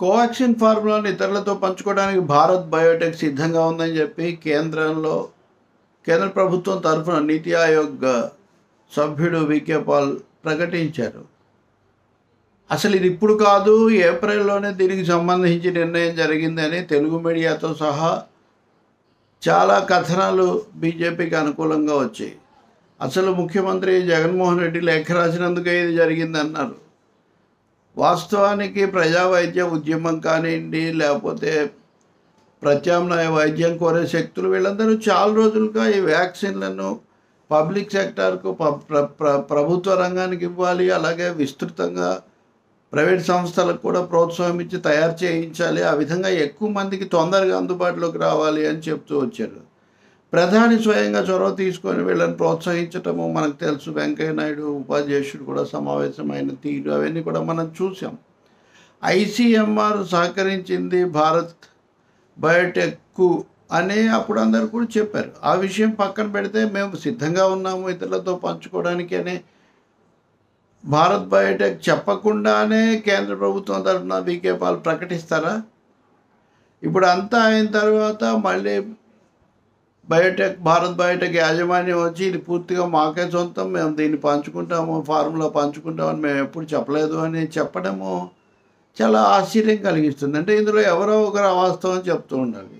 కోవాక్సిన్ ఫార్ములాను ఇతరులతో పంచుకోవడానికి భారత్ బయోటెక్ సిద్ధంగా ఉందని చెప్పి కేంద్రంలో కేంద్ర ప్రభుత్వం తరఫున నీతి ఆయోగ్ సభ్యుడు వికే పాల్ ప్రకటించారు. అసలు ఇది ఇప్పుడు కాదు ఏప్రిల్లోనే దీనికి సంబంధించి నిర్ణయం జరిగిందని తెలుగు మీడియాతో సహా చాలా కథనాలు బీజేపీకి అనుకూలంగా వచ్చాయి. అసలు ముఖ్యమంత్రి జగన్మోహన్ రెడ్డి లేఖ రాసినందుకే ఇది జరిగిందన్నారు. వాస్తవానికి ప్రజా వైద్య ఉద్యమం కానివ్వండి లేకపోతే ప్రత్యామ్నాయ వైద్యం కోరే శక్తులు వీళ్ళందరూ చాలా రోజులుగా ఈ వ్యాక్సిన్లను పబ్లిక్ సెక్టార్కు ప- ప్ర- ప్రభుత్వ రంగానికి ఇవ్వాలి అలాగే విస్తృతంగా ప్రైవేట్ సంస్థలకు కూడా ప్రోత్సాహం ఇచ్చి తయారు చేయించాలి. ఆ విధంగా ఎక్కువ మందికి తొందరగా అందుబాటులోకి రావాలి అని చెప్తూ వచ్చారు. ప్రధాని స్వయంగా చొరవ తీసుకొని వీళ్ళని ప్రోత్సహించటము మనకు తెలుసు వెంకయ్య నాయుడు ఉపాధ్యక్షుడు కూడా సమావేశమైన తీరు అవన్నీ కూడా మనం చూసాం ఐసీఎంఆర్ సహకరించింది భారత్ బయోటెక్కు అనే అప్పుడు అందరు కూడా చెప్పారు. ఆ విషయం పక్కన పెడితే మేము సిద్ధంగా ఉన్నాము ఇతరులతో పంచుకోవడానికి అని భారత్ బయోటెక్ చెప్పకుండానే కేంద్ర ప్రభుత్వం తరఫున వికే పాల్ ప్రకటిస్తారా? ఇప్పుడు అంతా అయిన తర్వాత మళ్ళీ బయోటెక్ భారత్ బయోటెక్ యాజమాన్యం వచ్చి ఇది పూర్తిగా మాకే సొంతం మేము దీన్ని పంచుకుంటాము ఫార్ములా పంచుకుంటామని మేము ఎప్పుడు చెప్పలేదు అని చెప్పడము చాలా ఆశ్చర్యం కలిగిస్తుంది. అంటే ఇందులో ఎవరో ఒకరు అవాస్తవం చెప్తూ ఉండాలి.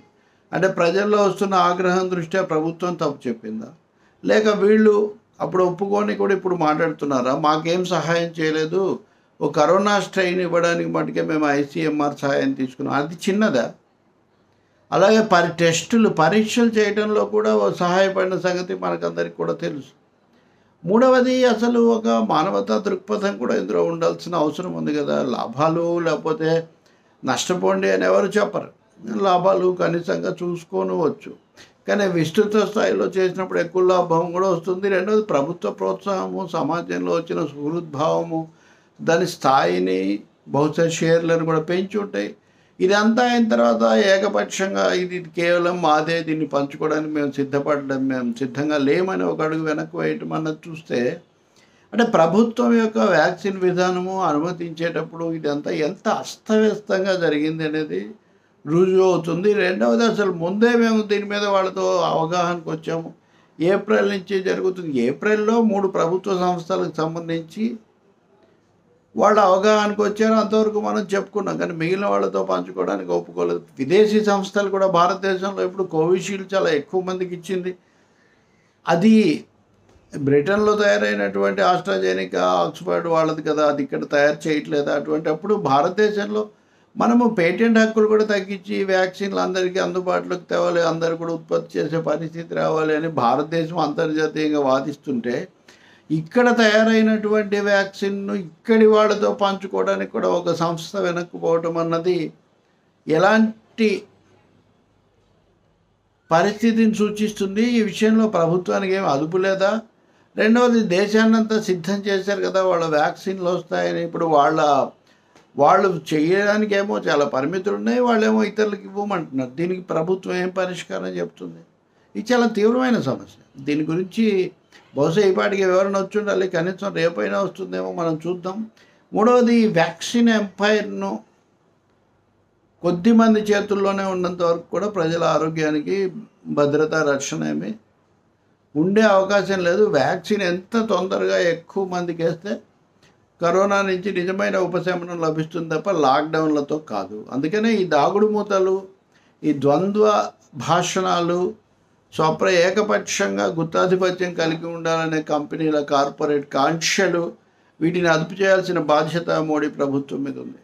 అంటే ప్రజల్లో వస్తున్న ఆగ్రహం దృష్ట్యా ప్రభుత్వం తప్పు చెప్పిందా? లేక వీళ్ళు అప్పుడు ఒప్పుకొని కూడా ఇప్పుడు మాట్లాడుతున్నారా? మాకేం సహాయం చేయలేదు. ఓ కరోనా స్ట్రెయిన్ ఇవ్వడానికి మటుకే మేము ఐసీఎంఆర్ సహాయం తీసుకున్నాం. అది చిన్నదా? అలాగే పరి టెస్టులు పరీక్షలు చేయడంలో కూడా సహాయపడిన సంగతి మనకందరికి కూడా తెలుసు. మూడవది అసలు ఒక మానవతా దృక్పథం కూడా ఇందులో ఉండాల్సిన అవసరం ఉంది కదా. లాభాలు లేకపోతే నష్టపోండి అని ఎవరు చెప్పరు. లాభాలు కనీసంగా చూసుకోనవచ్చు కానీ విస్తృత స్థాయిలో చేసినప్పుడు ఎక్కువ లాభం కూడా వస్తుంది. రెండవది ప్రభుత్వ ప్రోత్సాహము సమాజంలో వచ్చిన సుహృద్భావము దాని స్థాయిని బహుశా షేర్లను కూడా పెంచి ఉంటాయి. ఇదంతా అయిన తర్వాత ఏకపక్షంగా ఇది కేవలం మాదే దీన్ని పంచుకోవడానికి మేము సిద్ధపడడం మేము సిద్ధంగా లేమని ఒక అడుగు వెనక్కి వేయటం అన్నది చూస్తే అంటే ప్రభుత్వం యొక్క వ్యాక్సిన్ విధానము అనుమతించేటప్పుడు ఇదంతా ఎంత అస్తవ్యస్తంగా జరిగింది అనేది రుజువు అవుతుంది. రెండవది అసలు ముందే మేము దీని మీద వాళ్ళతో అవగాహనకు వచ్చాము. ఏప్రిల్ నుంచి జరుగుతుంది. ఏప్రిల్లో మూడు ప్రభుత్వ సంస్థలకు సంబంధించి వాళ్ళ అవగాహనకు వచ్చారు అంతవరకు మనం చెప్పుకున్నాం. కానీ మిగిలిన వాళ్ళతో పంచుకోవడానికి ఒప్పుకోలేదు. విదేశీ సంస్థలు కూడా భారతదేశంలో ఇప్పుడు కోవిషీల్డ్ చాలా ఎక్కువ మందికి ఇచ్చింది. అది బ్రిటన్లో తయారైనటువంటి ఆస్ట్రాజెనికా ఆక్స్ఫర్డ్ వాళ్ళది కదా అది ఇక్కడ తయారు చేయట్లేదు. అటువంటి అప్పుడు భారతదేశంలో మనము పేటెంట్ హక్కులు కూడా తగ్గించి వ్యాక్సిన్లు అందరికీ అందుబాటులోకి తేవాలి అందరు కూడా ఉత్పత్తి చేసే పరిస్థితి రావాలి అని భారతదేశం అంతర్జాతీయంగా వాదిస్తుంటే ఇక్కడ తయారైనటువంటి వ్యాక్సిన్ను ఇక్కడి వాళ్ళతో పంచుకోవడానికి కూడా ఒక సంస్థ వెనక్కుపోవటం అన్నది ఎలాంటి పరిస్థితిని సూచిస్తుంది? ఈ విషయంలో ప్రభుత్వానికి ఏం అదుపు లేదా? రెండవది దేశాన్నంతా సిద్ధం చేశారు కదా వాళ్ళ వ్యాక్సిన్లు వస్తాయని. ఇప్పుడు వాళ్ళ వాళ్ళు చేయడానికి ఏమో చాలా పరిమితులు ఉన్నాయి వాళ్ళేమో ఇతరులకు ఇవ్వమంటున్నారు. దీనికి ప్రభుత్వం ఏం పరిష్కారం చెప్తుంది? ఇది చాలా తీవ్రమైన సమస్య. దీని గురించి బహుశా ఈపాటికి వివరణ వచ్చిండాలి కనీసం రేపైనా వస్తుందేమో మనం చూద్దాం. మూడవది ఈ వ్యాక్సిన్ ఎంపైర్ను కొద్దిమంది చేతుల్లోనే ఉన్నంత వరకు కూడా ప్రజల ఆరోగ్యానికి భద్రత రక్షణ ఏమి. ఉండే అవకాశం లేదు. వ్యాక్సిన్ ఎంత తొందరగా ఎక్కువ మందికి వేస్తే కరోనా నుంచి నిజమైన ఉపశమనం లభిస్తుంది తప్ప లాక్డౌన్లతో కాదు. అందుకనే ఈ దాగుడు మూతలు ఈ ద్వంద్వ భాషణాలు స్వప్ర ఏకపక్షంగా గుత్తాధిపత్యం కలిగి ఉండాలనే కంపెనీల కార్పొరేట్ కాంక్షలు వీటిని అదుపు చేయాల్సిన బాధ్యత మోడీ ప్రభుత్వం మీద ఉంది.